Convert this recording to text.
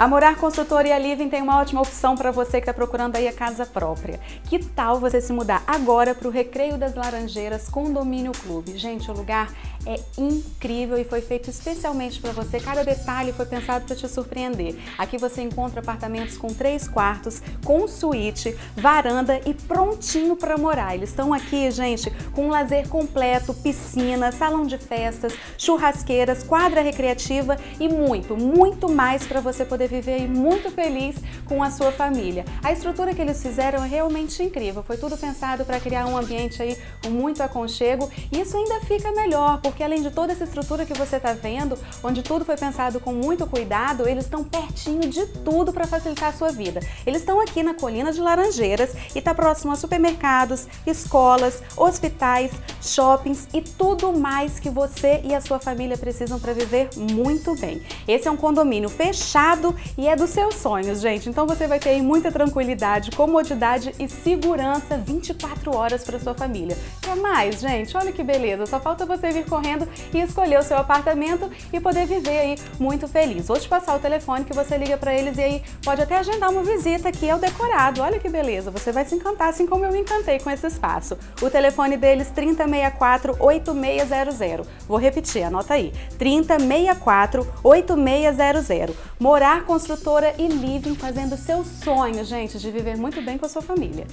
A Morar Construtora e a Living tem uma ótima opção para você que está procurando aí a casa própria. Que tal você se mudar agora para o Recreio das Laranjeiras Condomínio Clube? Gente, o lugar é incrível e foi feito especialmente para você. Cada detalhe foi pensado para te surpreender. Aqui você encontra apartamentos com três quartos, com suíte, varanda e prontinho para morar. Eles estão aqui, gente, com um lazer completo, piscina, salão de festas, churrasqueiras, quadra recreativa e muito, muito mais para você poder viver aí muito feliz com a sua família. A estrutura que eles fizeram é realmente incrível, foi tudo pensado para criar um ambiente aí com muito aconchego e isso ainda fica melhor, porque além de toda essa estrutura que você está vendo, onde tudo foi pensado com muito cuidado, eles estão pertinho de tudo para facilitar a sua vida. Eles estão aqui na Colina de Laranjeiras e está próximo a supermercados, escolas, hospitais, shoppings e tudo mais que você e a sua família precisam para viver muito bem. Esse é um condomínio fechado e é dos seus sonhos, gente. Então você vai ter muita tranquilidade, comodidade e segurança 24 horas para sua família. Quer mais, gente? Olha que beleza. Só falta você vir correndo e escolher o seu apartamento e poder viver aí muito feliz. Vou te passar o telefone que você liga para eles e aí pode até agendar uma visita aqui ao decorado. Olha que beleza. Você vai se encantar assim como eu me encantei com esse espaço. O telefone deles 3064 8600. Vou repetir, anota aí. 3064 8600. Morar construtora e living fazendo seu sonho, gente, de viver muito bem com a sua família.